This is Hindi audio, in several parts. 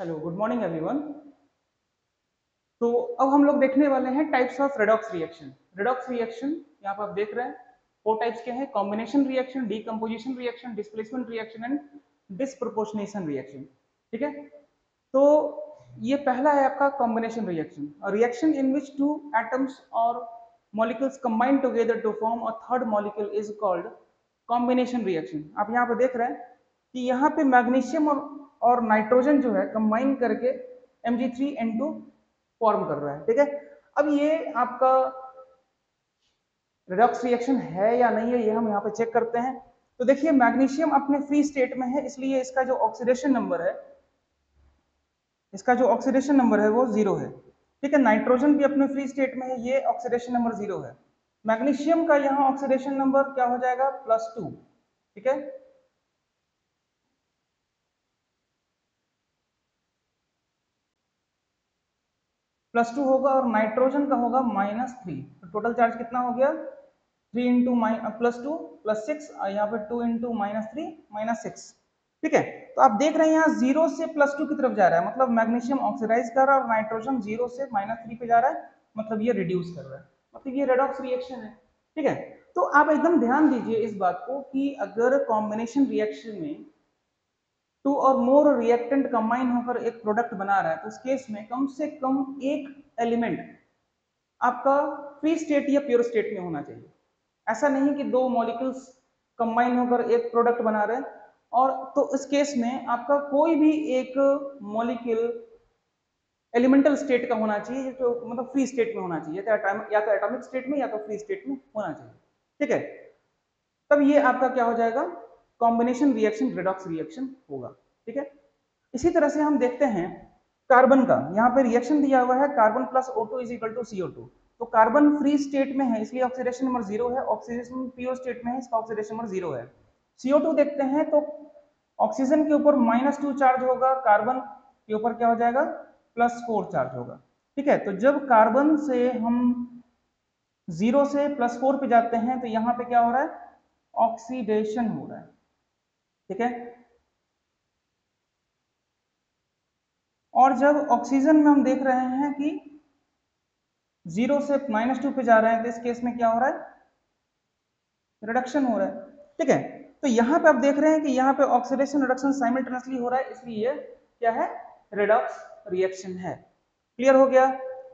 हेलो गुड मॉर्निंग एवरीवन तो अब हम लोग देखने वाले हैं types of redox reaction redox reaction यहाँ पर आप देख रहे हैं फोर टाइप्स के हैं combination reaction decomposition reaction displacement reaction and disproportionation reaction ठीक है? तो ये पहला है आपका combination reaction reaction in which two atoms और molecules combine together to form a third molecule is called combination reaction. आप यहाँ पर देख रहे हैं कि यहाँ पे मैग्नीशियम और और नाइट्रोजन जो है कंबाइन करके Mg3N2 फॉर्म कर रहा है, ठीक है? अब ये आपका रिडॉक्स रिएक्शन है या नहीं है, ये हम यहाँ पे चेक करते हैं। तो देखिए मैग्नीशियम अपने फ्री स्टेट में है, इसलिए इसका जो ऑक्सीडेशन नंबर है, इसका जो ऑक्सीडेशन नंबर है वो ज़ीरो है, ठीक है? नाइट्रोजन भी अपने फ्री स्टेट में है, ये ऑक्सीडेशन नंबर ज़ीरो है। मैग्नीशियम का यहाँ ऑक्सीडेशन नंबर क्या हो जाएगा? प्लस टू ठीक है? प्लस टू होगा और नाइट्रोजन का होगा माइनस थ्री। तो टोटल चार्ज कितना हो गया? Three into plus two, plus six यहाँ पे two into minus three, minus six. ठीक है? तो आप देख रहे हैं यहाँ ज़ीरो से प्लस टू की तरफ़ जा रहा है। मतलब मैग्नीशियम ऑक्सीडाइज कर रहा है और नाइट्रोजन ज़ीरो से माइनस थ्री पे जा रहा है। मतलब ये रिड्यूस कर रहा है। मतलब ये रेडॉक्स रिएक्शन है। ठीक है? तो आप एकदम ध्यान दीजिए इस बात को कि अगर कॉम्बिनेशन रिएक्शन में to or more reactant combine होकर एक प्रोडक्ट बना रहा है तो उस केस में कम से कम एक एलिमेंट आपका फ्री स्टेट या प्योर स्टेट में होना चाहिए। ऐसा नहीं कि दो मॉलिक्यूल्स कंबाइन होकर एक प्रोडक्ट बना रहे और तो इस केस में आपका कोई भी एक मॉलिक्यूल एलिमेंटल स्टेट का होना चाहिए, जो तो मतलब फ्री स्टेट में होना चाहिए, या तो एटॉमिक स्टेट में, या तो फ्री स्टेट में होना चाहिए। ठीक है? तब ये आपका क्या हो जाएगा? कॉम्बिनेशन रिएक्शन रिडॉक्स रिएक्शन होगा, ठीक है? इसी तरह से हम देखते हैं कार्बन का, यहाँ पे रिएक्शन दिया हुआ है carbon plus O two is equal to two तो कार्बन फ्री स्टेट में है, इसलिए ऑक्सीडेशन नंबर ज़ीरो है ऑक्सीडेशन प्योर स्टेट में है, इसका ऑक्सीडेशन नंबर ज़ीरो है। सीओ टू देखते हैं तो ऑक्सीजन के ऊपर माइनस टू चार्ज होगा कार्बन के ऊपर क्या हो जाएगा? प्लस फोर चार्ज होगा, ठीक है? तो जब कार्बन से हम ज़ीरो से प्लस फोर पे जाते हैं तो यहाँ पे क्या हो रहा है? ऑक्सीडेशन हो रहा है। ठीक है? और जब ऑक्सीजन में हम देख रहे हैं कि ज़ीरो से माइनस टू पे जा रहे हैं तो इस केस में क्या हो रहा है? रिडक्शन हो रहा है। ठीक है? तो यहाँ पे आप देख रहे हैं कि यहाँ पे ऑक्सीडेशन रिडक्शन साइमल्टेनियसली हो रहा है, इसलिए क्या है? रिडक्स रिएक्शन है। क्लियर हो गया?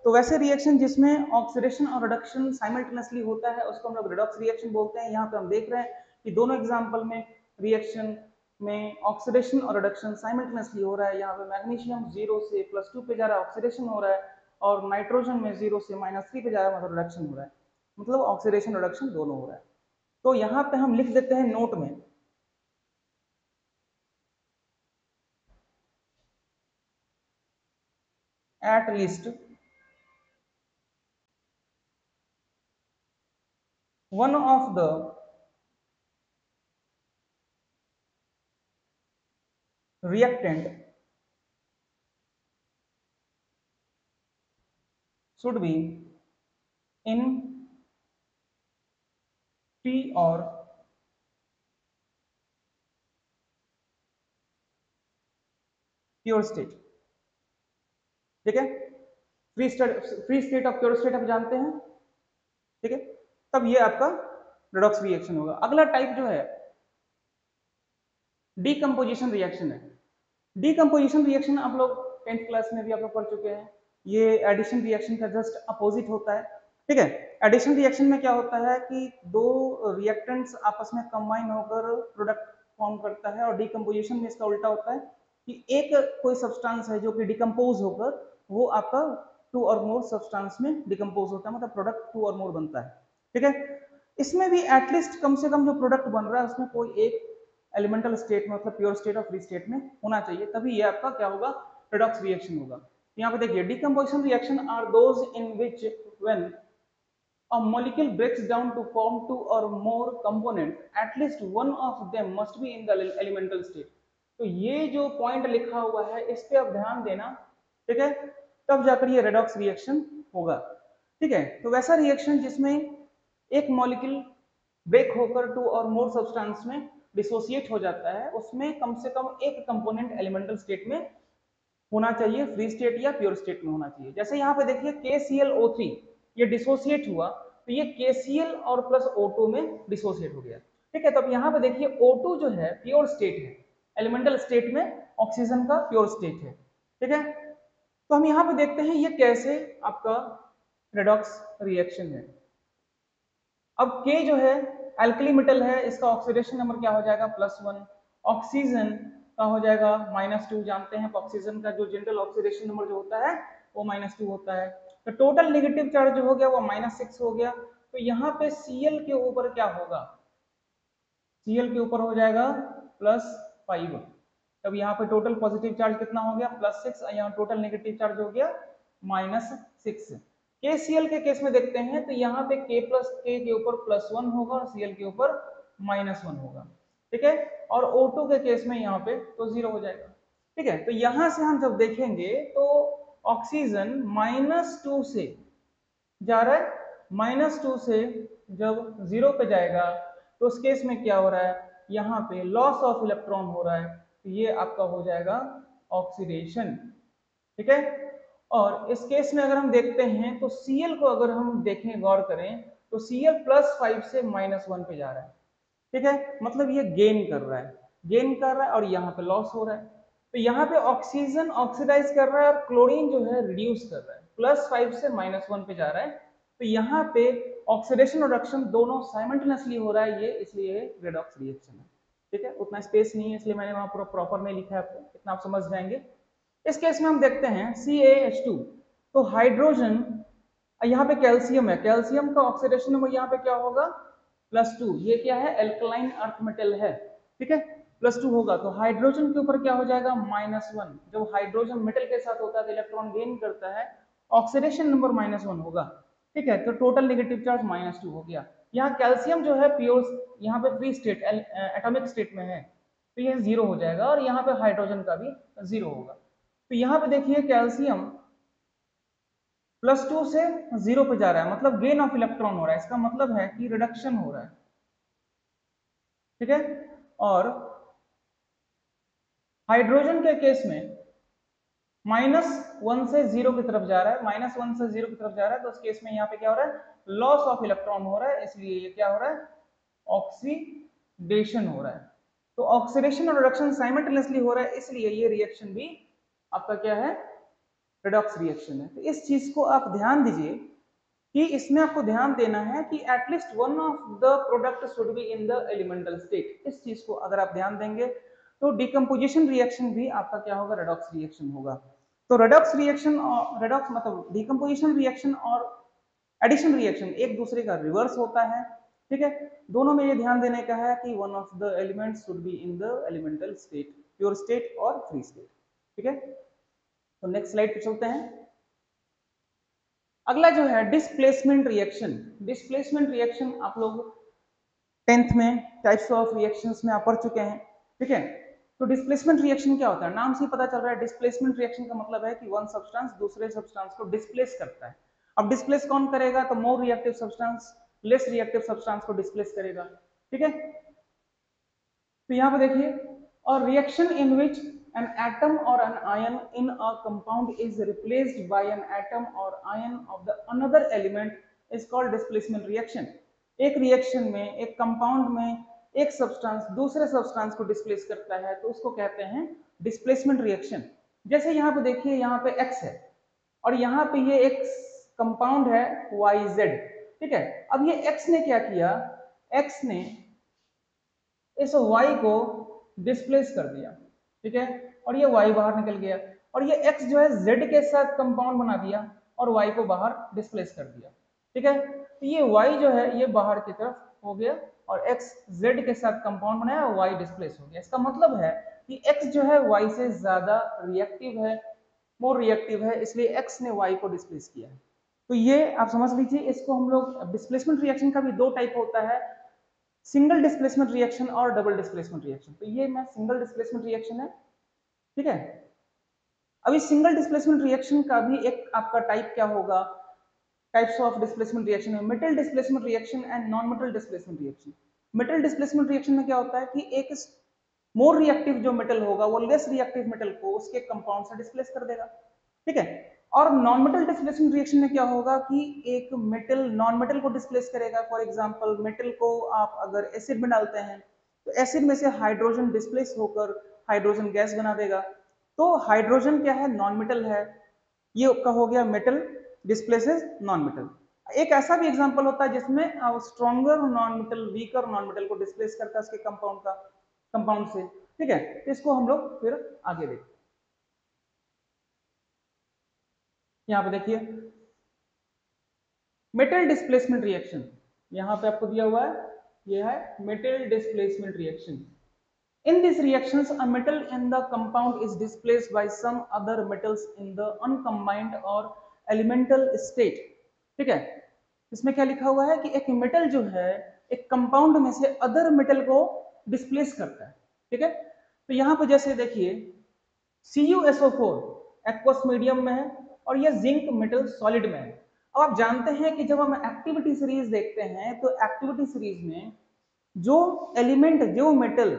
तो वैसे रिएक्शन जिसमें ऑक्सीडेशन और रिडक्शन साइमल्टेनियसली होता है, उसको हम लोग रिडॉक्स रिएक्शन बोलते हैं। यहाँ पे हम देख रहे हैं कि दोनों एग्ज़ाम्पल में रिएक्शन में ऑक्सीडेशन और रिडक्शन साइमल्टेनियसली हो रहा है। यहाँ पे मैग्नीशियम ज़ीरो से प्लस टू पे जा रहा है ऑक्सीडेशन हो रहा है और नाइट्रोजन में ज़ीरो से माइनस थ्री पे जा रहा है मतलब रिडक्शन हो रहा है। मतलब ऑक्सीडेशन रिडक्शन दोनों हो रहा है। तो यहाँ पे हम लिख देते हैं नोट में। At least one of the reactant should be in P or pure state ठीक है? Free state free state of pure state आप जानते हैं। ठीक है? तब ये आपका रिडॉक्स रिएक्शन होगा। अगला टाइप जो है डीकम्पोजिशन रिएक्शन है। डीकम्पोजिशन रिएक्शन आप लोग टेंथ क्लास में भी आप लोग पढ़ चुके हैं। ये एडिशन रिएक्शन का जस्ट अपोजिट होता है। ठीक है? एडिशन रिएक्शन में क्या होता है कि दो रिएक्टेंट्स आपस में कंबाइन होकर प्रोडक्ट फॉर्म करता है और डीकम्पोजिशन में इसका उल्टा होता है कि एक कोई सब्सटेंस है जो कि डिकम्पोज होकर वो आपका टू और मोर सब्सटेंस में डिकम्पोज होता है मतलब प्रोडक्ट टू और मोर बनता है। ठीक है? इसमें भी एटलीस्ट कम से कम जो प्रोडक्ट बन रहा है उसमें कोई एक एलिमेंटल स्टेट में मतलब प्योर स्टेट और फ्री स्टेट में होना चाहिए, तभी ये आपका क्या होगा? रिडॉक्स रिएक्शन होगा। यहाँ पे देखिए decomposition reaction are those in which when a molecule breaks down to form two or more component, at least one of them must be in the elemental state. तो ये जो पॉइंट लिखा हुआ है, इस पे आप ध्यान देना, ठीक है? तब जाकर ये रेडॉक्स रिएक्शन होगा। ठीक है? तो वैसा रिएक्शन जिसमें एक मॉलिक्यूल ब्रेक होकर टू और मोर सब्सटेंस में डिसोसिएट हो जाता है, उसमें कम से कम एक कंपोनेंट एलिमेंटल स्टेट में होना चाहिए फ्री स्टेट या प्योर स्टेट में होना चाहिए। जैसे यहाँ पे देखिए K C L O three ये डिसोसिएट हुआ तो ये के सी एल और प्लस ओ टू में डिसोसिएट हो गया। ठीक है तो अब यहाँ पे देखिए ओ टू जो है प्योर स्टेट है। एलिमेंटल स्टेट में ऑक्सीजन का प्योर स्टेट है। ठीक है? तो हम यहाँ पे देखते हैं ये कैसे आपका रेडॉक्स रिएक्शन है। अब के जो है एल्कली मेटल है, इसका ऑक्सीडेशन नंबर क्या हो जाएगा? प्लस वन ऑक्सीजन का हो जाएगा माइनस टू जानते हैं ऑक्सीजन का जो जनरल ऑक्सीडेशन नंबर जो होता है, वो माइनस टू होता है। तो टोटल नेगेटिव चार्ज हो गया, वो माइनस सिक्स हो गया। तो यहाँ पे Cl के ऊपर क्या होगा? Cl के ऊपर हो जाएगा प्लस फाइव तब यहाँ पे टोटल पॉजिटिव चार्ज कितना हो गया? प्लस सिक्स यहाँ टोटल नेगेटिव चार्ज हो गया माइनस सिक्स के सी के केस में देखते हैं तो यहाँ पे के प्लस के के ऊपर प्लस वन होगा और सी के ऊपर माइनस वन होगा। ठीक है? और O2 के केस में यहाँ पे तो ज़ीरो हो जाएगा। ठीक है? तो यहाँ से हम जब देखेंगे तो ऑक्सीजन माइनस टू से जा रहा है। माइनस टू से जब ज़ीरो पे जाएगा तो उस केस में क्या हो रहा है? यहाँ पे लॉस ऑफ़ इलेक्ट्रॉन हो रहा है। तो ये आपका हो जाएगा ऑक्सीडेशन ठीक है? और इस केस में अगर हम देखते हैं तो Cl को अगर हम देखें, गौर करें तो Cl प्लस फाइव से माइनस वन पे जा रहा है। ठीक है? मतलब ये गेन कर रहा है। गेन कर रहा है और यहाँ पे लॉस हो रहा है। तो यहाँ पे ऑक्सीजन ऑक्सीडाइज कर रहा है और क्लोरीन जो है रिड्यूस कर रहा है। प्लस फाइव से माइनस वन पे जा रहा है। तो यहाँ पे ऑक्सीडेशन और रिडक्शन दोनों साइमल्टेनियसली हो रहा है। ये इसलिए रेडॉक्स रिएक्शन है। ठीक है? उतना स्पेस नहीं है, इसलिए मैंने वहाँ पूरा प्रॉपर नहीं लिखा है आपको। इतना आप समझ जाएँगे। इस केस में हम देखते हैं CaH2 तो हाइड्रोजन यहाँ पे कैल्शियम है। कैल्शियम का ऑक्सीडेशन नंबर यहाँ पे क्या होगा? प्लस टू ये क्या है? एल्कलाइन अर्थ मेटल है। ठीक है? प्लस टू होगा। तो हाइड्रोजन के ऊपर क्या हो जाएगा? माइनस वन जब हाइड्रोजन मेटल के साथ होता है तो इलेक्ट्रॉन गेन करता है ऑक्सीडेशन नंबर माइनस वन होगा। ठीक है? तो total negative charge minus two हो गया। यहाँ कैल्शियम जो है प्योर यहाँ पे फ्री स्टेट एटॉमिक स्टेट में है। तो ये ज़ीरो हो जाएगा और यहाँ पे हाइड्रोजन का भी ज़ीरो होगा। तो यहाँ पे देखिए कैल्शियम प्लस टू से ज़ीरो पे जा रहा है मतलब गेन ऑफ़ इलेक्ट्रॉन हो रहा है। इसका मतलब है कि रिडक्शन हो रहा है। ठीक है? और हाइड्रोजन के केस में माइनस वन से ज़ीरो की तरफ़ जा रहा है, माइनस वन से ज़ीरो की तरफ़ जा रहा है तो उस केस में यहाँ पे क्या हो रहा है? लॉस ऑफ़ इलेक्ट्रॉन हो रहा है, इसलिए ये क्या हो रहा है? ऑक्सीडेशन हो रहा है। तो ऑक्सीडेशन और रिडक्शन साइमल्टेनियसली हो रहा है, इसलिए ये रिएक्शन भी आपका क्या है? रेडॉक्स रिएक्शन है। तो इस चीज़ को आप ध्यान दीजिए कि इसमें आपको ध्यान देना है कि at least one of the product should be in the elemental state इस चीज़ को अगर आप ध्यान देंगे तो डिकम्पोजिशन रिएक्शन भी आपका क्या होगा? रेडॉक्स रिएक्शन होगा। तो रेडॉक्स रिएक्शन और रेडॉक्स मतलब डिकम्पोजिशन रिएक्शन और एडिशन रिएक्शन एक दूसरे का रिवर्स होता है। ठीक है? दोनों में ये ध्यान देने का है कि one of the elements should be in the elemental state pure state और फ्री स्टेट ठीक है? तो नेक्स्ट स्लाइड पे चलते हैं। अगला जो है डिस्प्लेसमेंट रिएक्शन डिस्प्लेसमेंट रिएक्शन आप लोग टेंथ में टाइप्स ऑफ़ रिएक्शंस में आप पढ़ चुके हैं। ठीक है? तो डिस्प्लेसमेंट रिएक्शन क्या होता है? नाम से पता चल रहा है डिस्प्लेसमेंट रिएक्शन का मतलब है कि वन सब्सटेंस दूसरे सब्सटेंस को डिस्प्लेस करता है। अब डिस्प्लेस कौन करेगा? तो more reactive substance less reactive substance को डिस्प्लेस करेगा। ठीक है? तो यहाँ पर देखिए, और reaction in which an atom or an ion in a compound is replaced by an atom or ion of the another element is called displacement reaction. एक रिएक्शन में, एक कंपाउंड में एक सब्सटेंस दूसरे सब्सटेंस को डिस्प्लेस करता है तो उसको कहते हैं डिस्प्लेसमेंट रिएक्शन जैसे यहाँ पे देखिए, यहाँ पे x है और यहाँ पे ये एक कंपाउंड है वाई जेड ठीक है? अब ये x ने क्या किया? X ने इस y को डिस्प्लेस कर दिया. ठीक है? और ये वाई बाहर निकल गया। और ये एक्स जो है जेड के साथ कंपाउंड बना दिया और वाई को बाहर डिस्प्लेस कर दिया। ठीक है? तो ये y जो है, ये बाहर की तरफ़ हो गया और x z के साथ कंपाउंड बनाया और y डिस्प्लेस हो गया। इसका मतलब है कि एक्स जो है वाई से ज़्यादा रिएक्टिव है मोर रिएक्टिव है, इसलिए एक्स ने वाई को डिस्प्लेस किया है। तो ये आप समझ लीजिए, इसको हम लोग डिस्प्लेसमेंट रिएक्शन का भी दो टाइप होता है। सिंगल डिस्प्लेसमेंट रिएक्शन और डबल डिस्प्लेसमेंट रिएक्शन तो ये मैं सिंगल डिस्प्लेसमेंट रिएक्शन है, ठीक है? अभी सिंगल डिस्प्लेसमेंट रिएक्शन का भी एक आपका टाइप क्या होगा? टाइप्स ऑफ़ डिस्प्लेसमेंट रिएक्शन में metal displacement reaction and non metal displacement reaction metal displacement reaction में क्या होता है कि एक मोर रिएक्टिव जो मेटल होगा, वो लेस रिएक्टिव मेटल को उसके कंपाउंड से डिस्प्लेस कर देगा, ठीक है? और नॉन मेटल डिस्प्लेसमेंट रिएक्शन में क्या होगा कि एक मेटल नॉन मेटल को डिस्प्लेस करेगा फॉर एग्जांपल मेटल को आप अगर एसिड में डालते हैं तो एसिड में से हाइड्रोजन डिस्प्लेस होकर हाइड्रोजन गैस बना देगा। तो हाइड्रोजन क्या है? नॉन मेटल है। ये का हो गया मेटल डिस्प्लेसेस नॉन मेटल एक ऐसा भी एग्ज़ाम्पल होता है जिसमें stronger non metal weaker non metal को डिस्प्लेस करता है उसके कंपाउंड का कंपाउंड से। ठीक है? तो इसको हम लोग फिर आगे देखते यहाँ पे देखिए। मेटल डिस्प्लेसमेंट रिएक्शन यहाँ पे आपको दिया हुआ है, ये है metal displacement reaction in these reactions, a metal in the compound is displaced by some other metals in the uncombined or elemental state ठीक है? इसमें क्या लिखा हुआ है कि एक मेटल जो है, एक कंपाउंड में से अदर मेटल को डिस्प्लेस करता है। ठीक है? तो यहाँ पर जैसे देखिए C U S O four aqueous medium में है। और यह जिंक मेटल सॉलिड में है। अब आप जानते हैं कि जब हम एक्टिविटी सीरीज़ देखते हैं तो एक्टिविटी सीरीज़ में जो एलिमेंट जो मेटल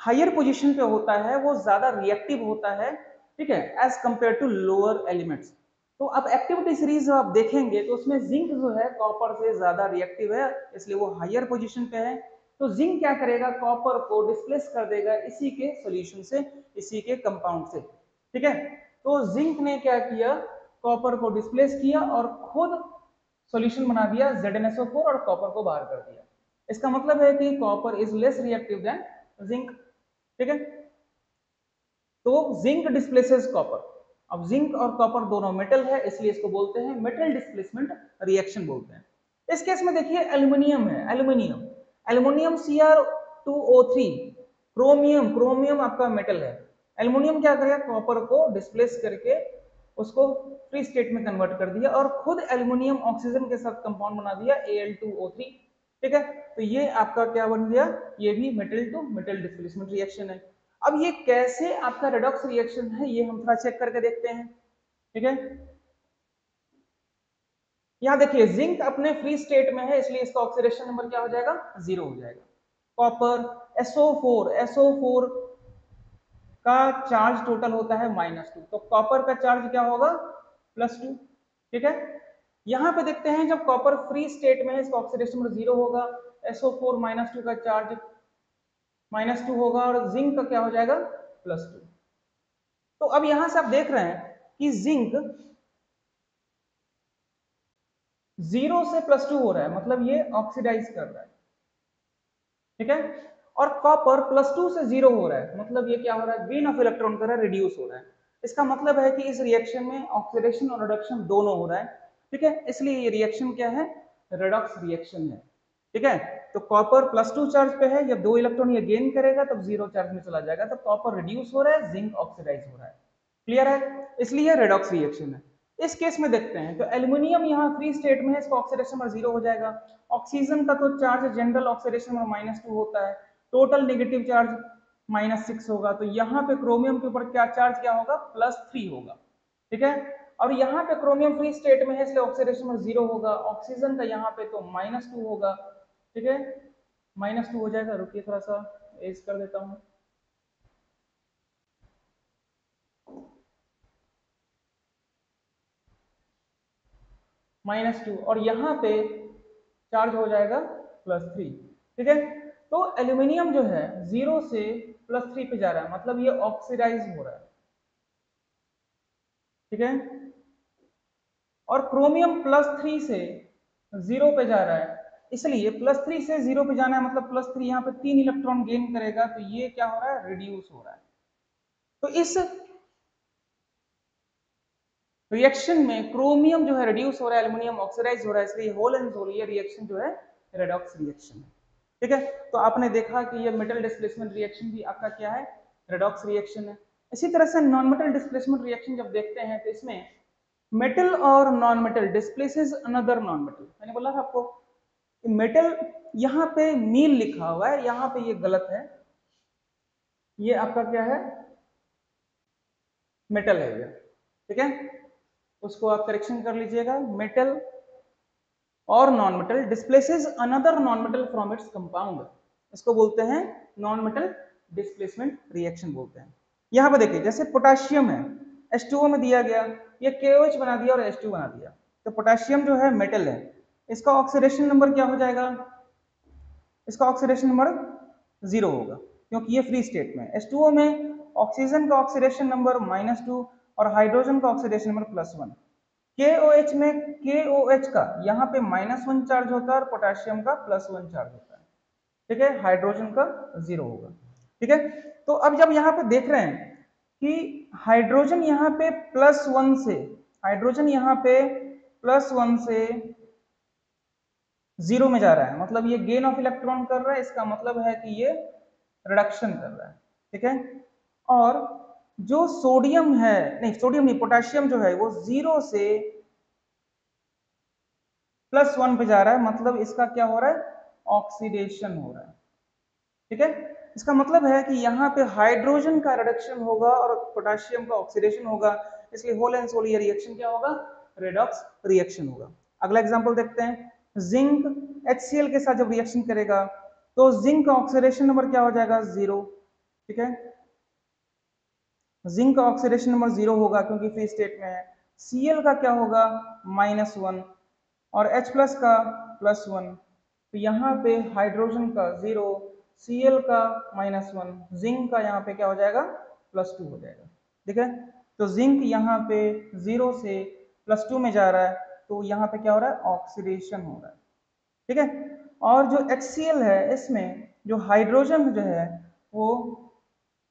हायर पोजीशन पे होता है, वो ज़्यादा रिएक्टिव होता है, ठीक है as compare to lower elements तो अब एक्टिविटी सीरीज़ आप देखेंगे तो उसमें जिंक जो है कॉपर से ज़्यादा रिएक्टिव है, इसलिए वो हायर पोजीशन पे है। तो जिंक क्या करेगा? कॉपर को डिस्प्लेस कर देगा इसी के सोल्यूशन से, इसी के कंपाउंड से, ठीक है? तो जिंक ने क्या किया? कॉपर को डिस्प्लेस किया और खुद सॉल्यूशन बना दिया ZnSO4 और कॉपर को बाहर कर दिया। इसका मतलब है कि copper is less reactive than zinc. ठीक है? तो जिंक डिस्प्लेसेस कॉपर। अब जिंक और कॉपर दोनों मेटल है, इसलिए इसको बोलते हैं मेटल डिस्प्लेसमेंट रिएक्शन बोलते हैं। इस केस में देखिए एल्यूमिनियम है aluminium aluminium Cr2O3 chromium chromium आपका मेटल है। एल्यूमिनियम क्या करेगा कॉपर को डिस्प्लेस करके उसको फ्री स्टेट में कन्वर्ट कर दिया और खुद एल्यूमिनियम ऑक्सीजन के साथ कंपाउंड बना दिया Al2O3 ठीक है? तो ये आपका क्या बन गया? ये भी metal to metal displacement reaction है। अब ये कैसे आपका रेडॉक्स रिएक्शन है, ये हम थोड़ा चेक करके देखते हैं। ठीक है? यहाँ देखिए जिंक अपने फ्री स्टेट में है, इसलिए इसका ऑक्सीडेशन नंबर क्या हो जाएगा? ज़ीरो हो जाएगा। कॉपर SO4 SO4 का चार्ज टोटल होता है माइनस टू तो कॉपर का चार्ज क्या होगा? प्लस टू ठीक है? यहाँ पे देखते हैं जब कॉपर फ्री स्टेट में है, इसका ऑक्सीडेशन नंबर ज़ीरो होगा. SO4 माइनस टू का चार्ज माइनस टू होगा और जिंक का क्या हो जाएगा? प्लस टू तो अब यहाँ से आप देख रहे हैं कि जिंक ज़ीरो से प्लस टू हो रहा है. मतलब ये ऑक्सीडाइज कर रहा है. ठीक है? और कॉपर प्लस टू से ज़ीरो हो रहा है। मतलब ये क्या हो रहा है? गेन ऑफ़ इलेक्ट्रॉन कर रहा है रिड्यूस हो रहा है। इसका मतलब है कि इस रिएक्शन में ऑक्सीडेशन और रिडक्शन दोनों हो रहा है। ठीक है? इसलिए ये रिएक्शन क्या है? रेडॉक्स रिएक्शन है। ठीक है? तो कॉपर प्लस टू चार्ज पे है। जब दो इलेक्ट्रॉन ये गेन करेगा, तब ज़ीरो चार्ज में चला जाएगा। तो कॉपर रिड्यूस हो रहा है जिंक ऑक्सीडाइज हो रहा है। क्लियर है? इसलिए रेडॉक्स रिएक्शन है। इस केस में देखते हैं। तो एल्यूमिनियम यहाँ फ्री स्टेट में है, इसका ऑक्सीडेशन ज़ीरो हो जाएगा। ऑक्सीजन का तो charge general oxidation number minus two होता है। Total negative charge minus six होगा तो यहाँ पे क्रोमियम के ऊपर क्या चार्ज क्या होगा? प्लस थ्री होगा, ठीक है? और यहाँ पे क्रोमियम फ्री स्टेट में है, इसलिए ऑक्सीडेशन नंबर ज़ीरो होगा। ऑक्सीजन का यहाँ पे तो माइनस टू होगा, ठीक है? माइनस टू हो जाएगा, रुकिए थोड़ा सा एज कर देता हूँ। माइनस टू और यहाँ पे चार्ज हो जाएगा प्लस थ्री ठीक है? तो एल्यूमिनियम जो है ज़ीरो से प्लस थ्री पे जा रहा है मतलब ये ऑक्सीडाइज हो रहा है। ठीक है? और क्रोमियम प्लस थ्री से ज़ीरो पे जा रहा है, इसलिए प्लस थ्री से ज़ीरो पे जाना है मतलब प्लस थ्री यहाँ पे तीन इलेक्ट्रॉन गेन करेगा तो ये क्या हो रहा है? रिड्यूस हो रहा है। तो इस रिएक्शन में क्रोमियम जो है रिड्यूस हो रहा है एल्यूमिनियम ऑक्सीडाइज हो रहा है, इसलिए होल एंड होल ये रिएक्शन जो है रेडॉक्स रिएक्शन है। ठीक है? तो आपने देखा कि ये मेटल डिस्प्लेसमेंट रिएक्शन भी आपका क्या है? रेडॉक्स रिएक्शन है। इसी तरह से नॉन मेटल डिस्प्लेसमेंट रिएक्शन जब देखते हैं तो इसमें मेटल और non metal displaces another non metal मैंने बोला था आपको मेटल यहाँ पे मील लिखा हुआ है, यहाँ पे ये गलत है। ये आपका क्या है? मेटल है ये। ठीक है? उसको आप करेक्शन कर लीजिएगा। मेटल और non metal displaces another non metal from its compound इसको बोलते हैं नॉन मेटल डिस्प्लेसमेंट रिएक्शन बोलते हैं। यहाँ पे देखिए, जैसे पोटाशियम है H2O में दिया गया, ये KOH बना दिया और H2 बना दिया। तो पोटाशियम जो है मेटल है। इसका ऑक्सीडेशन नंबर क्या हो जाएगा? इसका ऑक्सीडेशन नंबर ज़ीरो होगा, क्योंकि ये फ्री स्टेट में H2O में ऑक्सीजन का ऑक्सीडेशन नंबर माइनस टू और हाइड्रोजन का oxidation number plus one KOH में KOH का, यहाँ पे माइनस वन चार्ज होता है और पोटेशियम का प्लस वन चार्ज होता है। ठीक है? हाइड्रोजन का ज़ीरो होगा। ठीक है? तो अब जब यहाँ पे देख रहे हैं कि हाइड्रोजन यहाँ पे प्लस वन से हाइड्रोजन यहाँ पे प्लस वन से ज़ीरो में जा रहा है। मतलब ये गेन ऑफ़ इलेक्ट्रॉन कर रहा है, इसका मतलब है कि ये रिडक्शन कर रहा है। ठीक है? और जो सोडियम है, नहीं, सोडियम नहीं, पोटेशियम जो है, वो ज़ीरो से प्लस वन पे जा रहा है मतलब इसका क्या हो रहा है? ऑक्सीडेशन हो रहा है। ठीक है? इसका मतलब है कि यहाँ पे हाइड्रोजन का रिडक्शन होगा और पोटेशियम का ऑक्सीडेशन होगा, इसलिए होल एंड सोल रिएक्शन क्या होगा? रेडॉक्स रिएक्शन होगा। अगला एग्ज़ाम्पल देखते हैं। जिंक HCl के साथ जब रिएक्शन करेगा तो जिंक का ऑक्सीडेशन नंबर क्या हो जाएगा? ज़ीरो ठीक है? जिंक का ऑक्सीडेशन नंबर ज़ीरो होगा क्योंकि फ्री स्टेट में है। Cl का क्या होगा? माइनस वन और H प्लस का प्लस वन तो यहाँ पे हाइड्रोजन का ज़ीरो Cl का माइनस वन जिंक का यहाँ पे क्या हो जाएगा? प्लस टू हो जाएगा। ठीक है? तो जिंक यहाँ पे ज़ीरो से प्लस टू में जा रहा है तो यहाँ पे क्या हो रहा है? ऑक्सीडेशन हो रहा है। ठीक है? और जो HCl है, इसमें जो हाइड्रोजन जो है, वो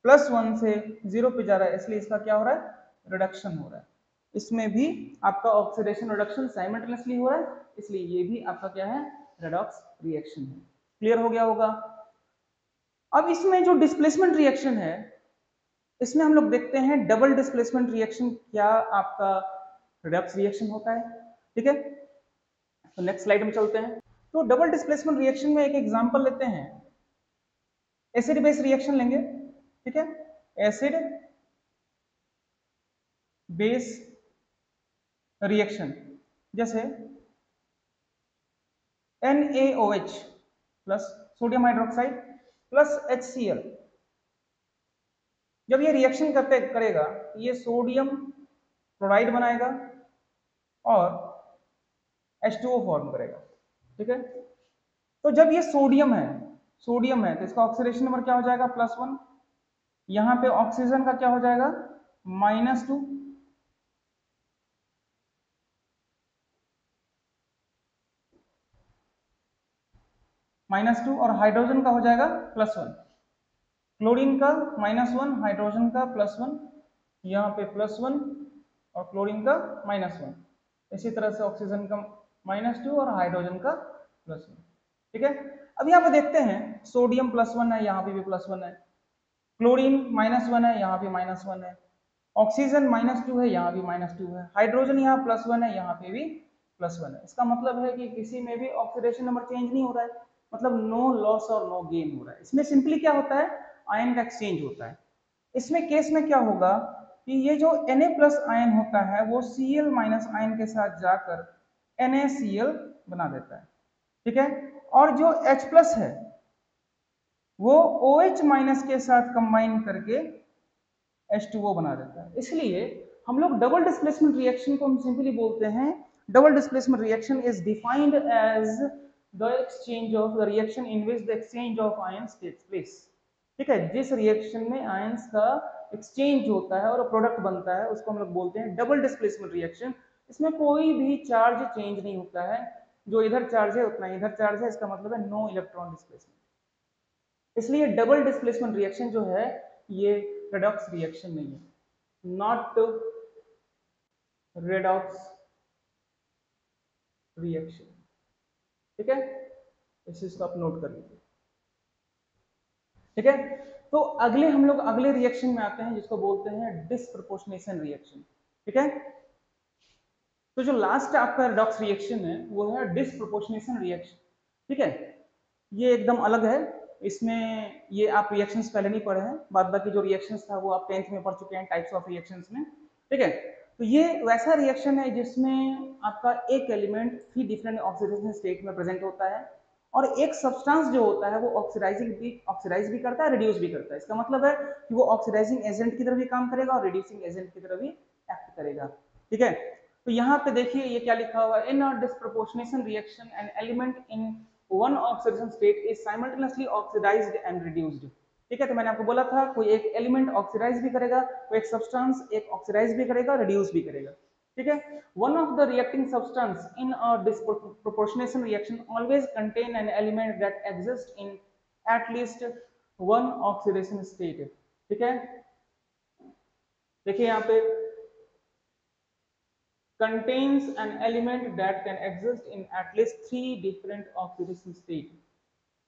प्लस वन से ज़ीरो पे जा रहा है, इसलिए इसका क्या हो रहा है? रिडक्शन हो रहा है। इसमें भी आपका ऑक्सीडेशन रिडक्शन साइमल्टेनियसली हो रहा है, इसलिए ये भी आपका क्या है? रेडॉक्स रिएक्शन है। क्लियर हो गया होगा? अब इसमें जो डिस्प्लेसमेंट रिएक्शन है, इसमें हम लोग देखते हैं डबल डिस्प्लेसमेंट रिएक्शन क्या आपका रिडक्स रिएक्शन होता है। ठीक है? तो नेक्स्ट स्लाइड में चलते हैं। तो डबल डिस्प्लेसमेंट रिएक्शन में एक एग्जांपल लेते हैं। एसिड बेस रिएक्शन लेंगे। ठीक है? एसिड बेस रिएक्शन जैसे NaOH plus sodium hydroxide plus HCl जब ये रिएक्शन करते, करेगा, ये सोडियम क्लोराइड बनाएगा और H2O फॉर्म करेगा। ठीक है? तो जब ये सोडियम है सोडियम है तो इसका ऑक्सीडेशन नंबर क्या हो जाएगा? प्लस वन यहाँ पे ऑक्सीजन का क्या हो जाएगा? माइनस टू माइनस टू और हाइड्रोजन का हो जाएगा प्लस वन क्लोरीन का माइनस वन हाइड्रोजन का प्लस वन यहाँ पे प्लस वन और क्लोरीन का माइनस वन इसी तरह से ऑक्सीजन का माइनस टू और हाइड्रोजन का प्लस वन ठीक है? अब यहाँ पे देखते हैं सोडियम प्लस वन है, यहाँ पे भी प्लस वन है. क्लोरीन माइनस वन है, यहाँ पे माइनस वन है। ऑक्सीजन माइनस टू है, यहाँ भी माइनस टू है। हाइड्रोजन यहाँ प्लस वन है, यहाँ पे भी प्लस वन है। इसका मतलब है कि किसी में भी ऑक्सीडेशन नंबर चेंज नहीं हो रहा है। मतलब नो लॉस और नो गेन हो रहा है। इसमें सिंपली क्या होता है? आयन का एक्सचेंज होता है। इसमें केस में क्या होगा कि ये जो Na प्लस आयन होता है, वो Cl माइनस आयन के साथ जाकर NaCl बना देता है। ठीक है? और जो H प्लस है वो OH माइनस के साथ कंबाइन करके H2O बना देता है। इसलिए हम लोग डबल डिस्प्लेसमेंट रिएक्शन को हम सिंपली बोलते हैं। Double displacement reaction is defined as the exchange of, the reaction in which the exchange of ions takes place ठीक है? जिस रिएक्शन में आयंस का एक्सचेंज होता है और प्रोडक्ट बनता है, उसको हम लोग बोलते हैं डबल डिस्प्लेसमेंट रिएक्शन इसमें कोई भी चार्ज चेंज नहीं होता है। जो इधर चार्ज है, उतना इधर चार्ज है, इसका मतलब है नो इलेक्ट्रॉन डिस्प्लेसमेंट इसलिए डबल डिस्प्लेसमेंट रिएक्शन जो है, ये रेडॉक्स रिएक्शन नहीं है। नॉट रेडॉक्स रिएक्शन ठीक है? इस चीज़ को आप नोट कर लीजिए। ठीक है? तो अगले हम लोग अगले रिएक्शन में आते हैं, जिसको बोलते हैं डिसप्रोपोर्शनेशन रिएक्शन ठीक है? तो जो लास्ट आपका रेडॉक्स रिएक्शन है, वो है डिसप्रोपोर्शनेशन रिएक्शन ठीक है? ये एकदम अलग है। इसमें ये आप रिएक्शंस पहले नहीं पढ़े हैं बाद बाकी जो रिएक्शंस था वो आप टेंथ में पढ़ चुके हैं टाइप्स ऑफ़ रिएक्शंस में, ठीक है? तो ये वैसा रिएक्शन है जिसमें आपका एक element three different oxidation state में प्रेजेंट होता है और एक सब्सटेंस जो होता है वो ऑक्सीडाइजिंग भी ऑक्सीडाइज भी करता है रिड्यूस भी करता है। इसका मतलब है कि वो ऑक्सीडाइजिंग एजेंट की तरह भी काम करेगा और रिड्यूसिंग एजेंट की तरह भी एक्ट करेगा, ठीक है? तो यहाँ पे देखिए ये क्या लिखा हुआ है in disproportionation reaction an element in one oxygen state is simultaneously oxidise and reduced ठीक है तो मैंने आपको बोला था, कोई एक एलिमेंट ऑक्सीडाइज भी करेगा, कोई एक सब्सटेंस एक ऑक्सीडाइज भी करेगा रिड्यूस भी करेगा। ठीक है? One of the reacting substance in a proportionation reaction always contain an element that exist in at least one oxidation state ठीक है? देखिए यहाँ पे contains an element that can exist in at least three different oxidation state.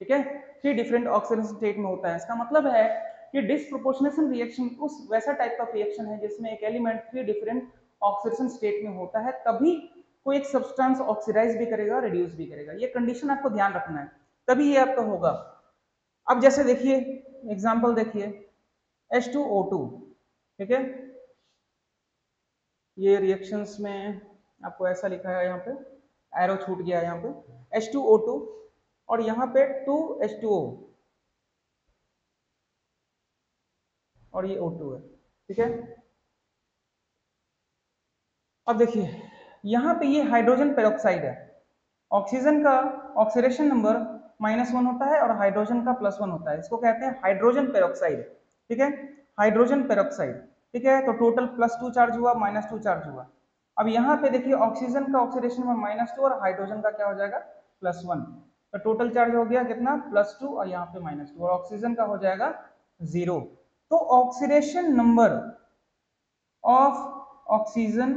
ठीक है? थ्री डिफरेंट ऑक्सीडेशन स्टेट में होता है। इसका मतलब है कि डिस्प्रोपोर्शनेशन रिएक्शन उस वैसा टाइप का रिएक्शन है जिसमें एक element three different oxidation state में होता है। तभी कोई एक सब्सटेंस ऑक्सीडाइज भी करेगा रिड्यूस भी करेगा। ये कंडीशन आपको ध्यान रखना है। तभी ये आपका होगा। अब जैसे देखिए एग्जांपल देखिए H2O2 ठीक है? ये रिएक्शंस में आपको ऐसा लिखा है यहाँ पे एरो छूट गया है यहाँ पे H2O2 और यहाँ पे 2H2O और ये O2 है, ठीक है? अब देखिए, यहाँ पे ये हाइड्रोजन पेरोक्साइड है। ऑक्सीजन का ऑक्सीडेशन नंबर माइनस वन होता है और हाइड्रोजन का प्लस वन होता है। इसको कहते हैं हाइड्रोजन पेरोक्साइड ठीक है? हाइड्रोजन पेरोक्साइड ठीक है? तो टोटल प्लस टू चार्ज हुआ माइनस टू चार्ज हुआ। अब यहाँ पे देखिए ऑक्सीजन का ऑक्सीडेशन नंबर माइनस टू और हाइड्रोजन का क्या हो जाएगा? प्लस वन तो टोटल चार्ज हो गया कितना? प्लस टू और यहाँ पे माइनस टू और ऑक्सीजन का हो जाएगा ज़ीरो तो ऑक्सीडेशन नंबर ऑफ़ ऑक्सीजन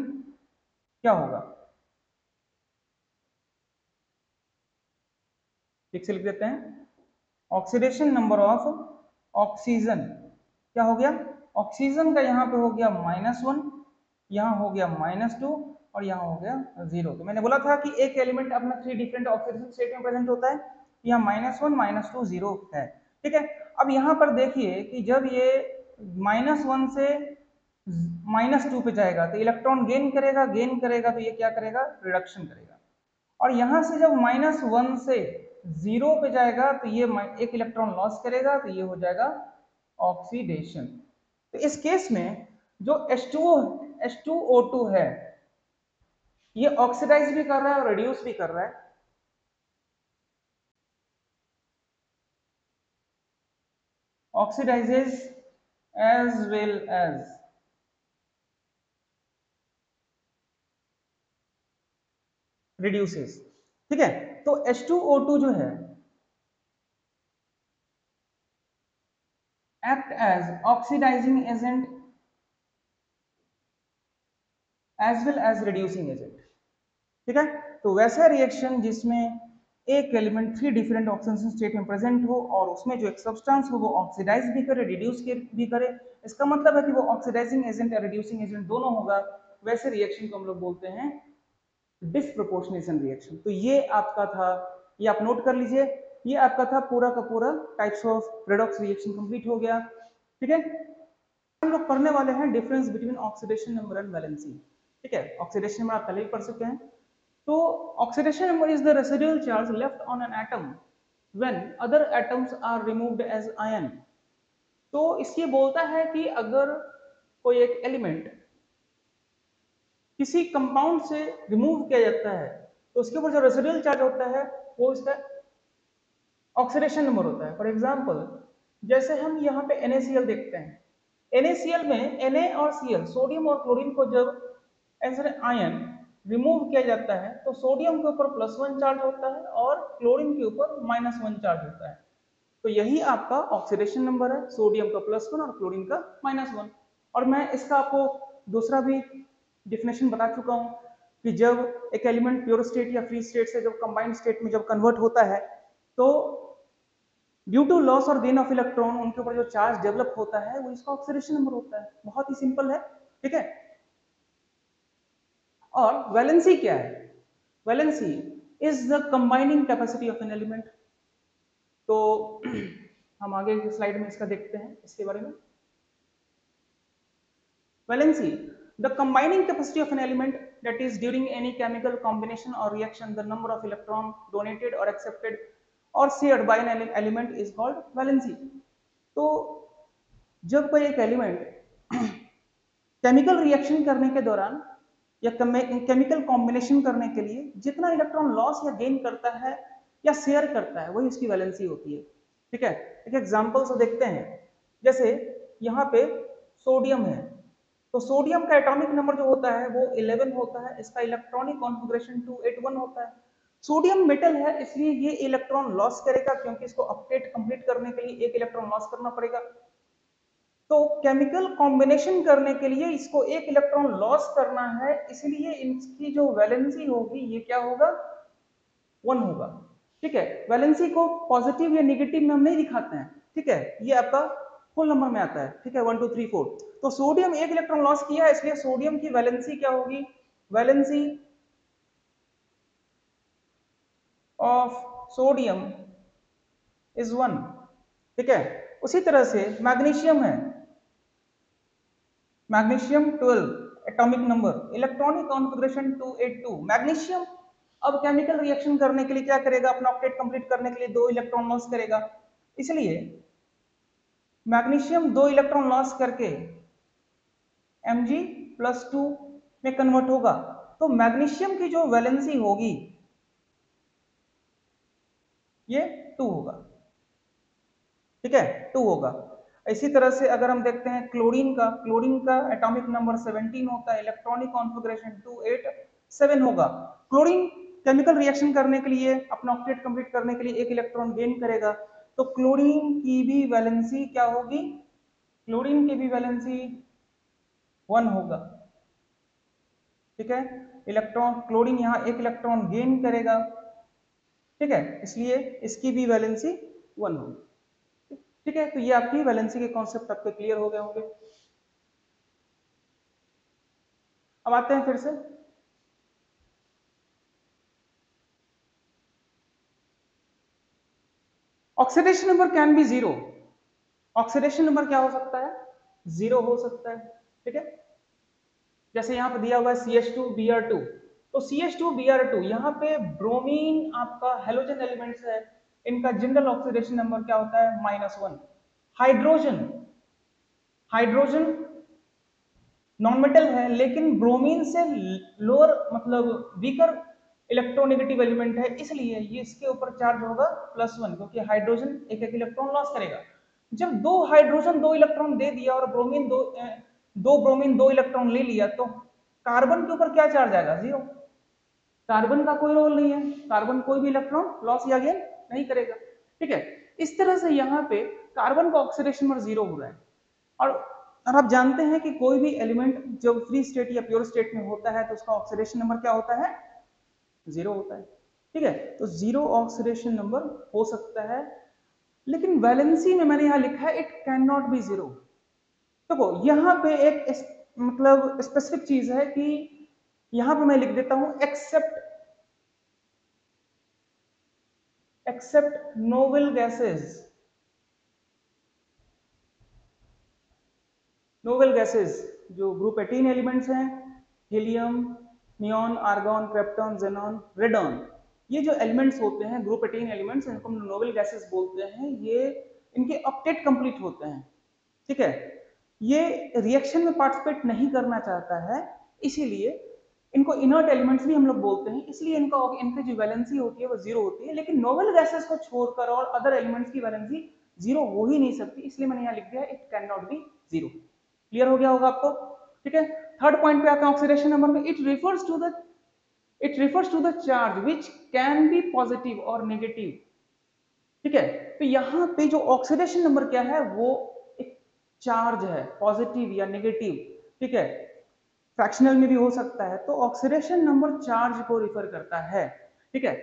क्या होगा? ठीक से लिख देते हैं। ऑक्सीडेशन नंबर ऑफ़ ऑक्सीजन क्या हो गया? ऑक्सीजन का यहाँ पे हो गया माइनस वन, यहाँ हो गया माइनस टू और यहाँ हो गया ज़ीरो। तो मैंने बोला था कि एक एलिमेंट अपना थ्री डिफरेंट ऑक्सीडेशन स्टेट में प्रेजेंट होता है, यहाँ minus one, minus two, zero है। ठीक है? अब यहाँ पर देखिए कि जब ये माइनस वन से माइनस टू पे जाएगा तो इलेक्ट्रॉन गेन करेगा गेन करेगा तो ये क्या करेगा? रिडक्शन करेगा। और यहाँ से जब माइनस वन से ज़ीरो पे जाएगा तो ये एक इलेक्ट्रॉन लॉस करेगा तो ये हो जाएगा ऑक्सीडेशन तो इस केस में जो H2O H2O2 है, ये ऑक्सीडाइज भी कर रहा है और रिड्यूस भी कर रहा है। Oxidizes as well as reduces ठीक है? तो H2O2 जो है act as oxidizing agent as well as reducing agent. ठीक है? तो वैसा रिएक्शन जिसमें एक element three different oxidation state में प्रेजेंट हो और उसमें जो एक सब्सटेंस हो, वो ऑक्सीडाइज भी करे रिड्यूस भी करे, इसका मतलब है कि वो ऑक्सीडाइजिंग एजेंट या रिड्यूसिंग एजेंट दोनों होगा। वैसे रिएक्शन को हम लोग बोलते हैं डिसप्रोपोर्शनेशन रिएक्शन तो ये आपका था, ये आप नोट कर लीजिए। ये आपका था पूरा का पूरा types of redox reaction complete हो गया। ठीक है? हम लोग पढ़ने वाले हैं difference between oxidation number and valency ठीक है? ऑक्सीडेशन नंबर आप पहले ही पढ़ चुके हैं। तो oxidation number is the residual charge left on an atom when other atoms are removed as ion तो इसलिए बोलता है कि अगर कोई एक एलिमेंट किसी कंपाउंड से रिमूव किया जाता है तो उसके ऊपर जो रेसिडुअल चार्ज होता है, वो इसका ऑक्सीडेशन नंबर होता है। फॉर एग्जांपल जैसे हम यहाँ पे NaCl देखते हैं। NaCl में Na और Cl सोडियम और क्लोरीन को जब एज आयन रिमूव किया जाता है तो सोडियम के ऊपर प्लस वन चार्ज होता है और क्लोरीन के ऊपर माइनस वन चार्ज होता है। तो यही आपका ऑक्सीडेशन नंबर है सोडियम का प्लस वन और क्लोरीन का माइनस वन और मैं इसका आपको दूसरा भी डिफिनेशन बता चुका हूँ कि जब एक एलिमेंट प्योर स्टेट या फ्री स्टेट से जब कंबाइंड स्टेट में जब कन्वर्ट होता है तो ड्यू टू लॉस और गेन ऑफ़ इलेक्ट्रॉन उनके ऊपर जो चार्ज डेवलप होता है, वो इसका ऑक्सीडेशन नंबर होता है। बहुत ही सिंपल है, ठीक है? और वैलेंसी क्या है? Valency is the combining capacity of an element तो हम आगे स्लाइड में इसका देखते हैं, इसके बारे में। Valency the combining capacity of an element that is during any chemical combination or reaction, the number of electron donated or accepted और shared by an element is called valency तो जब कोई एक एलिमेंट केमिकल रिएक्शन करने के दौरान या केमिकल कॉम्बिनेशन करने के लिए जितना इलेक्ट्रॉन लॉस या गेन करता है या शेयर करता है, वही उसकी वैलेंसी होती है। ठीक है? एक एग्ज़ाम्पल से देखते हैं। जैसे यहाँ पे सोडियम है। तो सोडियम का एटॉमिक नंबर जो होता है, वो 11 होता है। इसका इलेक्ट्रॉनिक कॉन्फ़िगरेशन 281 होता है। सोडियम मेटल है, इसलिए ये इलेक्ट्रॉन लॉस करेगा क्योंकि इसको अपडेट कंप्लीट करने के लिए एक इलेक्ट्रॉन लॉस करना पड़ेगा। तो केमिकल कॉम्बिनेशन करने के लिए इसको एक इलेक्ट्रॉन लॉस करना है, इसलिए इसकी जो वैलेंसी होगी, ये क्या होगा? वन होगा। ठीक है? वैलेंसी को पॉजिटिव या निगेटिव में हम नहीं दिखाते हैं। ठीक है? ये आपका फुल नंबर में आता है। ठीक है? वन टू थ्री फोर तो सोडियम एक इलेक्ट्रॉन लॉस किया है इसलिए सोडियम की वैलेंसी क्या होगी? Valency of sodium is one ठीक है? उसी तरह से मैग्नीशियम है। Magnesium 12 atomic number electronic configuration 282 magnesium अब केमिकल रिएक्शन करने के लिए क्या करेगा? अपना ऑक्टेट कंप्लीट करने के लिए दो इलेक्ट्रॉन लॉस करेगा। इसलिए मैग्नीशियम दो इलेक्ट्रॉन लॉस करके Mg प्लस टू में कन्वर्ट होगा। तो मैग्नीशियम की जो वैलेंसी होगी ये टू होगा। ठीक है? टू होगा। इसी तरह से अगर हम देखते हैं क्लोरीन का क्लोरीन का एटॉमिक नंबर 17 होता है इलेक्ट्रॉनिक कॉन्फ़िगरेशन 287 होगा। क्लोरीन केमिकल रिएक्शन करने के लिए, अपना ऑक्टेट कंप्लीट करने के लिए एक इलेक्ट्रॉन गेन करेगा। तो क्लोरीन की भी वैलेंसी क्या होगी? क्लोरीन की भी वैलेंसी वन होगा। ठीक है? इलेक्ट्रॉन क्लोरीन यहाँ एक इलेक्ट्रॉन गेन करेगा। ठीक है? इसलिए इसकी भी वैलेंसी वन होगी। ठीक है? तो ये आपकी वैलेंसी के कॉन्सेप्ट आपके क्लियर हो गए होंगे। अब आते हैं फिर से। Oxidation number can be zero oxidation number क्या हो सकता है? ज़ीरो हो सकता है। ठीक है? जैसे यहाँ पर दिया हुआ है C H two B R two C H two B R two to यहाँ पे ब्रोमीन आपका हेलोजन एलिमेंट्स है। इनका जनरल ऑक्सीडेशन नंबर क्या होता है? Minus one hydrogen hydrogen non metal है, लेकिन ब्रोमीन से लोअर मतलब वीकर इलेक्ट्रोनेगेटिव एलिमेंट है, इसलिए ये इसके ऊपर चार्ज होगा प्लस वन क्योंकि हाइड्रोजन एक एक इलेक्ट्रॉन लॉस करेगा। जब दो हाइड्रोजन दो इलेक्ट्रॉन दे दिया और ब्रोमीन दो दो ब्रोमीन दो इलेक्ट्रॉन ले लिया तो कार्बन के ऊपर क्या चार्ज आएगा? ज़ीरो कार्बन का कोई रोल नहीं है। कार्बन कोई भी इलेक्ट्रॉन लॉस या गेन नहीं करेगा। ठीक है? इस तरह से यहाँ पे कार्बन का ऑक्सीडेशन नंबर ज़ीरो हो रहा है। और और आप जानते हैं कि कोई भी एलिमेंट जब फ्री स्टेट या प्योर स्टेट में होता है तो उसका ऑक्सीडेशन नंबर क्या होता है? ज़ीरो होता है। ठीक है? तो ज़ीरो ऑक्सीडेशन नंबर हो सकता है। लेकिन वैलेंसी में मैंने यहाँ लिखा है it can not be zero देखो यहाँ पे एक इस, मतलब स्पेसिफिक चीज़ है कि यहाँ पे मैं लिख देता हूँ except except noble gases noble gases जो ग्रुप एटीन एलिमेंट्स हैं helium neon argon krypton xenon radon ये जो एलिमेंट्स होते हैं ग्रुप एटीन एलिमेंट्स इनको हम नोबल गैसेस बोलते हैं, ये इनके ऑक्टेट कंप्लीट होते हैं. ठीक है? ये रिएक्शन में पार्टिसिपेट नहीं करना चाहता है, इसीलिए इनको इनर्ट एलिमेंट्स भी हम लोग बोलते हैं, इसलिए इनका इनकी जो वैलेंसी होती है वो ज़ीरो होती है, लेकिन नोबल गैसेस को छोड़कर और अदर एलिमेंट्स की वैलेंसी ज़ीरो हो ही नहीं सकती, इसलिए मैंने यहाँ लिख दिया it can not be zero clear हो गया होगा आपको? ठीक है? थर्ड पॉइंट पे आता है ऑक्सीडेशन नंबर में it refers to the it refers to the charge which can be positive और नेगेटिव ठीक है? तो यहाँ पे जो ऑक्सीडेशन नंबर क्या है, वो एक चार्ज है पॉजिटिव या नेगेटिव ठीक है? फ्रैक्शनल में भी हो सकता है तो ऑक्सीडेशन नंबर चार्ज को रिफर करता है, ठीक है?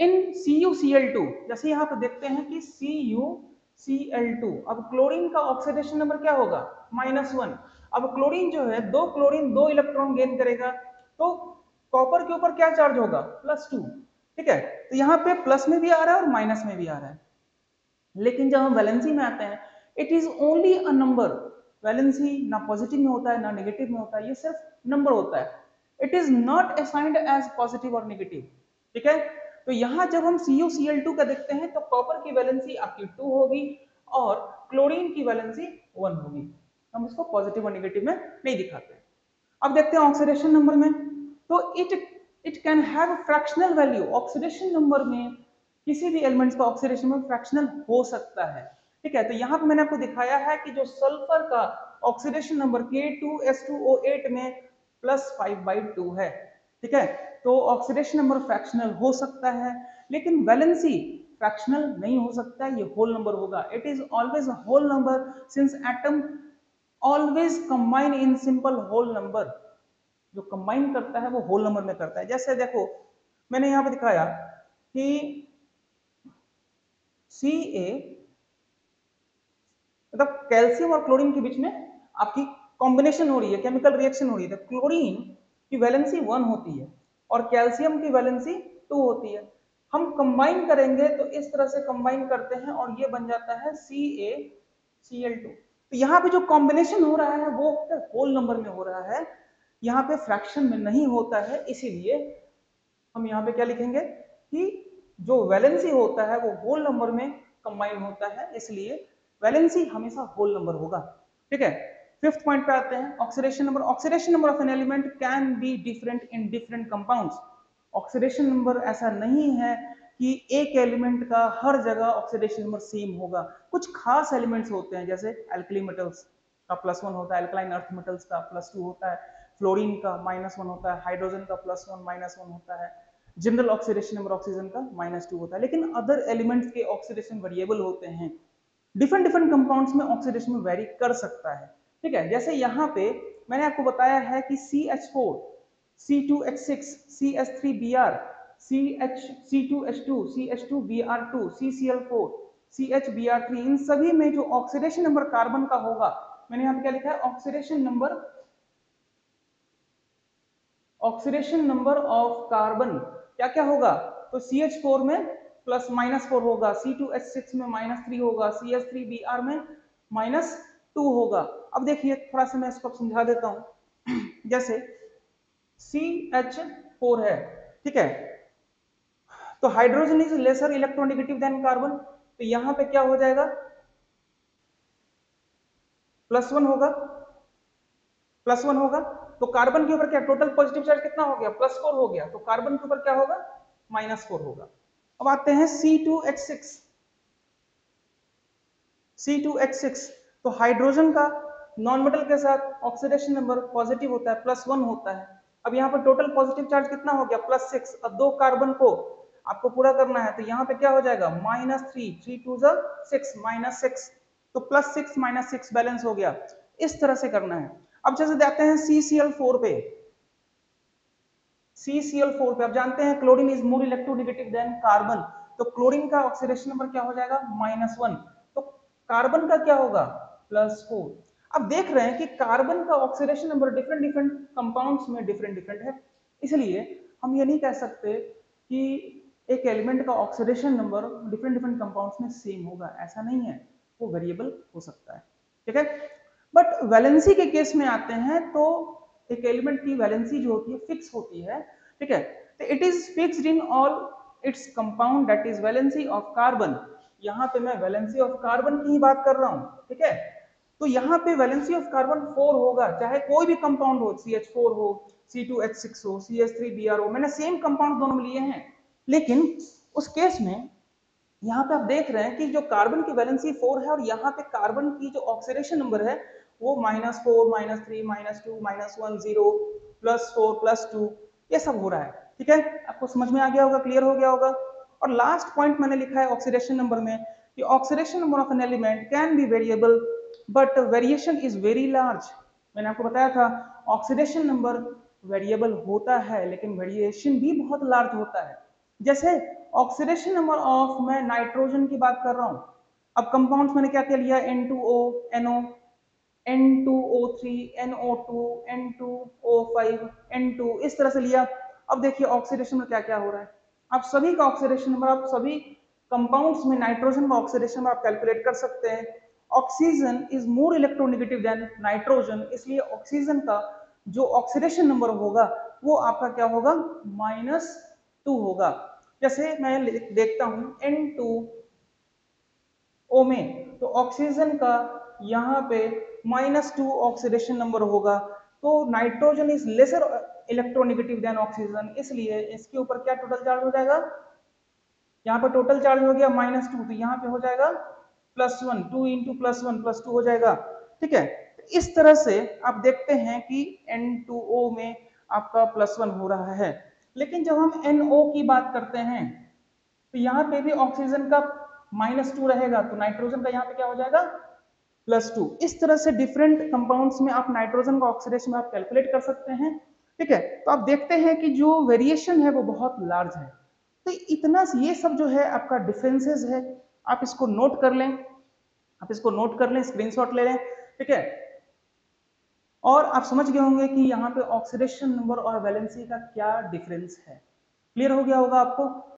इन CuCl2 जैसे यहाँ पर देखते हैं कि CuCl2 अब क्लोरीन का ऑक्सीडेशन नंबर क्या होगा? माइनस वन अब क्लोरीन जो है, दो क्लोरीन दो इलेक्ट्रॉन गेन करेगा तो कॉपर के ऊपर क्या चार्ज होगा? प्लस टू ठीक है? तो यहाँ पे प्लस में भी आ रहा है और माइनस में भी आ रहा है। लेकिन जब हम वैलेंसी में आते हैं it is only a number valency ना पॉजिटिव में होता है, ना नेगेटिव में होता है, ये सिर्फ़ नंबर होता है। It is not assigned as positive और नेगेटिव ठीक है? तो यहाँ जब हम सी सी का देखते हैं तो कॉपर की वैलेंसी आपकी टू होगी और क्लोरीन की वैलेंसी वन होगी। हम इसको पॉजिटिव और निगेटिव में नहीं दिखाते अब देखते हैं ऑक्सीडेशन नंबर में। तो it it can have fractional value oxidation number में किसी भी एलिमेंट्स का ऑक्सीडेशन में फ्रैक्शनल हो सकता है। ठीक है? तो यहाँ पे मैंने आपको दिखाया है कि जो सल्फ़र का ऑक्सीडेशन नंबर K2S2O8 में प्लस फाइव बाई टू है। ठीक है? तो ऑक्सीडेशन नंबर फ्रैक्शनल हो सकता है, लेकिन वैलेंसी फ्रैक्शनल नहीं हो सकता, ये होल नंबर होगा। It is always whole number since atom always combine in simple whole number जो कंबाइन करता है वो होल नंबर में करता है। जैसे देखो, मैंने यहाँ पे दिखाया कि सी ए मतलब कैल्शियम और क्लोरीन के बीच में आपकी कॉम्बिनेशन हो रही है केमिकल रिएक्शन हो रही है। तो क्लोरीन की वैलेंसी वन होती है और कैल्शियम की वैलेंसी टू होती है, हम कंबाइन करेंगे तो इस तरह से कंबाइन करते हैं और ये बन जाता है सी ए सी एल टू तो यहाँ पे जो कॉम्बिनेशन हो रहा है, वो होल नंबर में हो रहा है, यहाँ पे फ्रैक्शन में नहीं होता है, इसीलिए हम यहाँ पे क्या लिखेंगे कि जो वैलेंसी होता है, वो होल नंबर में कंबाइन होता है, इसलिए वैलेंसी हमेशा होल नंबर होगा, ठीक है? फिफ्थ पॉइंट पे आते हैं oxidation number oxidation number of an element can be different in different compounds oxidation number ऐसा नहीं है कि एक एलिमेंट का हर जगह ऑक्सीडेशन नंबर सेम होगा। कुछ खास एलिमेंट्स होते हैं, जैसे एल्कली मेटल्स का प्लस वन होता है एल्कलाइन अर्थ मेटल्स का प्लस टू होता है फ्लोरीन का माइनस वन होता है हाइड्रोजन का प्लस वन माइनस वन होता है जनरल ऑक्सीडेशन नंबर ऑक्सीजन का माइनस टू होता है। लेकिन अदर एलिमेंट्स के ऑक्सीडेशन वेरिएबल होते हैं। डिफरेंट डिफरेंट कंपाउंड्स में ऑक्सीडेशन में वेरी कर सकता है। ठीक है? जैसे यहाँ पे मैंने आपको बताया है कि C H four C two H six C H three B R C H C two H two C H two B R two C C L four C H B R three इन सभी में जो ऑक्सीडेशन नंबर कार्बन का होगा, मैंने यहाँ पे क्या लिखा है? Oxidation number oxidation number of carbon क्या क्या होगा? तो सी एच फोर में प्लस माइनस फोर होगा सी टू एच सिक्स में माइनस थ्री होगा C S three B R में माइनस टू होगा। अब देखिए, थोड़ा सा मैं इसको समझा देता हूँ। जैसे सी एच फोर है, ठीक है? तो hydrogen is lesser electronegative than carbon तो यहाँ पे क्या हो जाएगा? प्लस वन होगा। प्लस वन होगा। तो कार्बन के ऊपर क्या टोटल पॉजिटिव चार्ज कितना हो गया? प्लस फोर हो गया। तो कार्बन के ऊपर क्या होगा? माइनस फोर होगा। अब आते हैं C two H six C two H six तो हाइड्रोजन का नॉन मेटल के साथ ऑक्सीडेशन नंबर पॉजिटिव होता है प्लस वन होता है। अब यहाँ पर टोटल पॉजिटिव चार्ज कितना हो गया? प्लस सिक्स अब दो कार्बन को आपको पूरा करना है तो यहाँ पे क्या हो जाएगा? Minus three three two six minus six तो plus six minus six balance हो गया। इस तरह से करना है। अब जैसे देखते हैं सी सी एल फोर पे। सी सी एल फोर पे। अब जानते हैं chlorine is more electronegative than carbon तो क्लोरीन का ऑक्सीडेशन नंबर क्या हो जाएगा? माइनस वन तो कार्बन का क्या होगा? प्लस फोर अब देख रहे हैं कि कार्बन का oxidation number different different compounds में डिफरेंट डिफरेंट है। इसलिए हम ये नहीं कह सकते कि एक एलिमेंट का oxidation number different different compounds में सेम होगा। ऐसा नहीं है। वो वेरिएबल हो सकता है। ठीक है? बट वैलेंसी के केस में आते हैं तो एक एलिमेंट की वैलेंसी जो होती है फिक्स होती है, ठीक है? तो it is fixed in all its compound that is valency of carbon यहाँ पे मैं वैलेंसी ऑफ़ कार्बन की ही बात कर रहा हूँ, ठीक है? तो यहाँ पे वैलेंसी ऑफ़ कार्बन फोर होगा, चाहे कोई भी कंपाउंड हो सी एच फोर हो सी टू एच सिक्स हो C H three B R हो मैंने सेम कंपाउंड दोनों लिए हैं। लेकिन उस केस में यहाँ पे आप देख रहे हैं कि जो कार्बन की वैलेंसी फोर है और यहाँ पे कार्बन की जो ऑक्सीडेशन नंबर है वो minus four minus three minus two minus one zero plus four plus two ये सब हो रहा है, ठीक है? आपको समझ में आ गया होगा क्लियर हो गया होगा? और लास्ट पॉइंट मैंने लिखा है ऑक्सीडेशन नंबर में, कि oxidation number of an element can be variable but variation is very large मैंने आपको बताया था ऑक्सीडेशन नंबर वेरिएबल होता है, लेकिन वेरिएशन भी बहुत लार्ज होता है। जैसे ऑक्सीडेशन नंबर ऑफ़ मैं नाइट्रोजन की बात कर रहा हूँ, अब कंपाउंड्स मैंने क्या क्या लिया? N2O NO N2O3 NO2 N2O5 N2 इस तरह से लिया। अब देखिए ऑक्सीडेशन में क्या क्या हो रहा है। आप सभी का ऑक्सीडेशन नंबर आप सभी कंपाउंड्स में नाइट्रोजन का ऑक्सीडेशन आप कैलकुलेट कर सकते हैं। Oxygen is more electronegative than nitrogen इसलिए ऑक्सीजन का जो ऑक्सीडेशन नंबर होगा, वो आपका क्या होगा? माइनस टू होगा। जैसे मैं देखता हूँ एन टू ओ में तो ऑक्सीजन का यहाँ पे माइनस टू ऑक्सीडेशन नंबर होगा। तो nitrogen is lesser electronegative than oxygen इसलिए इसके ऊपर क्या टोटल चार्ज हो जाएगा? यहाँ पर टोटल चार्ज हो गया माइनस टू तो यहाँ पे हो जाएगा plus one two into plus one plus two हो जाएगा। ठीक है? इस तरह से आप देखते हैं कि N2O में आपका प्लस वन हो रहा है। लेकिन जब हम NO की बात करते हैं तो यहाँ पे भी ऑक्सीजन का माइनस टू रहेगा तो नाइट्रोजन का यहाँ पे क्या हो जाएगा? Plus two. इस तरह से डिफरेंट कंपाउंड्स में आप नाइट्रोजन का ऑक्सीडेशन आप कैलकुलेट कर सकते हैं, ठीक है? तो आप देखते हैं कि जो वेरिएशन है वो बहुत लार्ज है। तो इतना ये सब जो है आपका डिफरेंसेस है। आप इसको नोट कर लें। आप इसको नोट कर लें स्क्रीनशॉट ले लें, ठीक है? और आप समझ गए होंगे कि यहाँ पे ऑक्सीडेशन नंबर और वैलेंसी का क्या डिफरेंस है। क्लियर हो गया होगा आपको?